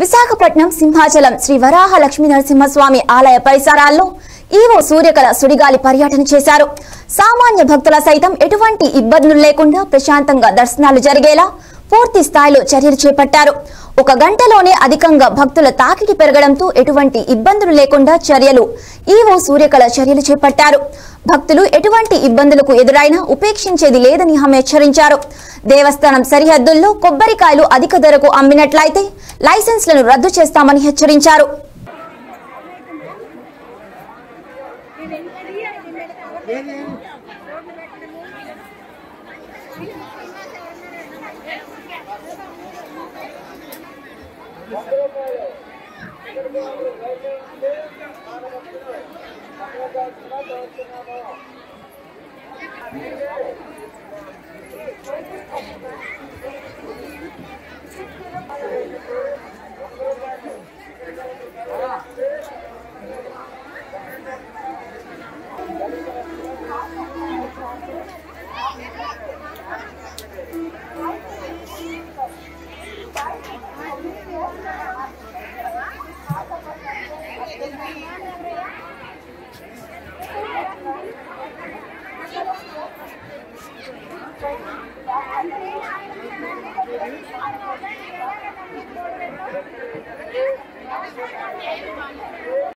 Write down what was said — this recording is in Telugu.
విశాఖపట్నం సింహాచలం శ్రీ వరాహ లక్ష్మీ నరసింహస్వామి ఆలయ పరిసరాల్లో ఈవో సూర్యకళ సుడిగాలి పర్యటన చేశారు. సామాన్య భక్తుల సైతం ఎటువంటి ఇబ్బందులు లేకుండా ప్రశాంతంగా దర్శనాలు జరిగేలా పూర్తి స్థాయిలో చర్యలు చేపట్టారు. ఒక గంటలోనే అధికంగా భక్తుల తాకిడి పెరగడంతో ఎటువంటి ఇబ్బందులు లేకుండా చర్యలు ఈవో సూర్యకళ చర్యలు చేపట్టారు. భక్తులు ఎటువంటి ఇబ్బందులకు ఎదురైనా ఉపేక్షించేది లేదని ఆమె హెచ్చరించారు. దేవస్థానం సరిహద్దుల్లో కొబ్బరికాయలు అధిక ధరకు అమ్మినట్లయితే లైసెన్స్లను రద్దు చేస్తామని హెచ్చరించారు. 你他妈的！Thank you.